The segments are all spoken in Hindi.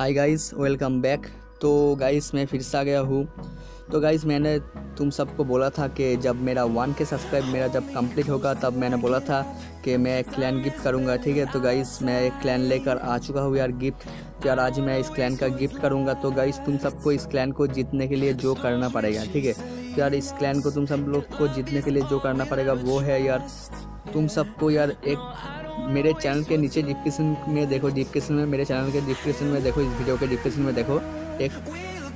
हाय गाइस वेलकम बैक तो गाइस मैं फिर से आ गया हूँ। तो गाइस मैंने तुम सबको बोला था कि जब मेरा वन के सब्सक्राइब मेरा जब कंप्लीट होगा, तब मैंने बोला था कि मैं एक क्लैन गिफ्ट करूँगा, ठीक है? तो गाइस मैं एक क्लैन लेकर आ चुका हूँ यार गिफ्ट तो यार आज मैं इस क्लैन का गिफ्ट करूँगा। तो गाइस तुम सबको इस क्लैन को जीतने के लिए जो करना पड़ेगा, ठीक है? तो यार इस क्लैन को तुम सब लोग को जीतने के लिए जो करना पड़ेगा, वो है यार तुम सबको यार एक मेरे चैनल के नीचे डिस्क्रिप्शन में देखो डिस्क्रिप्शन में मेरे चैनल के डिस्क्रिप्शन में देखो, इस वीडियो के डिस्क्रिप्शन में देखो, एक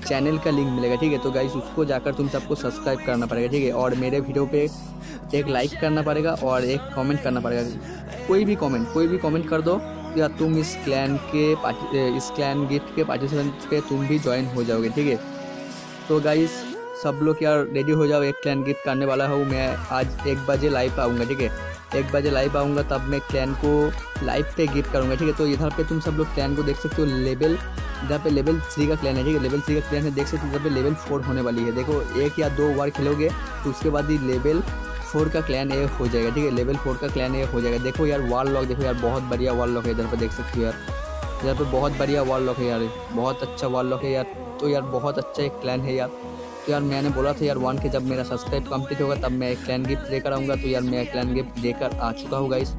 चैनल का लिंक मिलेगा, ठीक है? तो गाइस उसको जाकर तुम सबको सब्सक्राइब करना पड़ेगा, ठीक है? और मेरे वीडियो पे एक लाइक करना पड़ेगा और एक कमेंट करना पड़ेगा। कोई भी कमेंट कोई भी कमेंट कर दो, या तुम इस क्लैन के इस क्लैन गिफ्ट के पार्टिसिपेंट पे तुम भी ज्वाइन हो जाओगे, ठीक है? तो गाइस सब लोग यार रेडी हो जाओ, एक क्लैन गीत करने वाला हूँ मैं। आज एक बजे लाइव आऊँगा, ठीक है? एक बजे लाइव आऊँगा, तब मैं क्लैन को लाइव पे गीत करूँगा, ठीक है? तो इधर पे तुम सब लोग क्लैन को देख सकते हो लेवल इधर पे लेवल थ्री का क्लैन है, ठीक है? लेवल थ्री का क्लैन है, देख सकते हो, इधर पे लेवल फोर होने वाली है। देखो, एक या दो बार खेलोगे तो उसके बाद ही लेवल फोर का क्लैन ए हो जाएगा, ठीक है? लेवल फोर का क्लैन ए हो जाएगा। देखो यार वॉल लॉक देखो यार, बहुत बढ़िया वॉल लॉक है इधर पर देख सकते हो यार। इधर पर बहुत बढ़िया वॉल लॉक है यार, बहुत अच्छा वॉल लॉक है यार। तो यार, बहुत अच्छा एक क्लैन है यार। तो यार मैंने बोला था यार वन के जब मेरा सब्सक्राइब कंप्लीट होगा, तब मैं एक क्लैन गिफ्ट लेकर आऊँगा। तो यार मैं क्लैन गिफ्ट लेकर आ चुका हूँ गाइस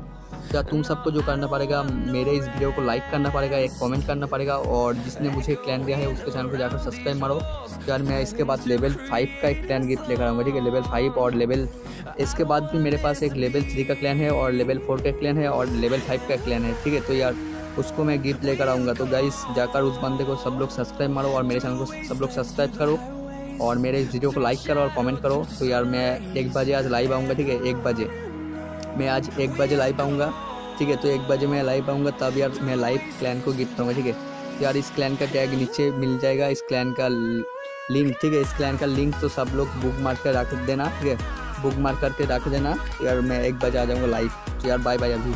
तो तुम सबको जो करना पड़ेगा, मेरे इस वीडियो को लाइक करना पड़ेगा, एक कमेंट करना पड़ेगा, और जिसने मुझे क्लैन दिया है, उसके चैनल को जाकर सब्सक्राइब मारो। तो यार मैं इसके बाद लेवल फाइव का एक क्लैन गिफ्ट लेकर आऊँगा, ठीक है? लेवल फाइव और लेवल इसके बाद भी मेरे पास एक लेवल थ्री का क्लैन है, और लेवल फोर का क्लैन है, और लेवल फाइव का क्लैन है, ठीक है? तो यार उसको मैं गिफ्ट लेकर आऊँगा। तो गाइस जाकर उस बंदे को सब लोग सब्सक्राइब मारो, और मेरे चैनल को सब लोग सब्सक्राइब करो। और मेरे इस वीडियो को लाइक करो और कमेंट करो। तो यार मैं एक बजे आज लाइव आऊँगा, ठीक है? एक बजे। मैं आज एक बजे लाइव आऊँगा, ठीक है? तो एक बजे मैं लाइव आऊँगा, तब यार मैं लाइव क्लैन को गिफ्ट करूँगा, ठीक है? तो यार इस क्लैन का टैग नीचे मिल जाएगा, इस क्लैन का लिंक ठीक है? इस क्लैन का लिंक तो सब लोग बुक मार कर रख देना, ठीक है? बुक मार करके रख देना। यार मैं एक बजे आ जाऊँगा लाइव तो यार बाय बाय अभी।